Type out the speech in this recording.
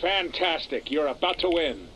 Fantastic. You're about to win.